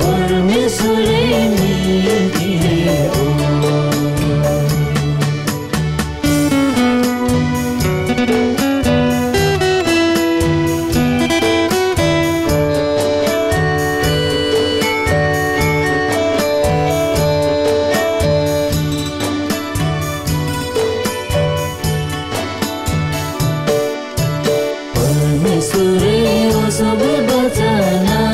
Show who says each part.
Speaker 1: परमेश्वर Sana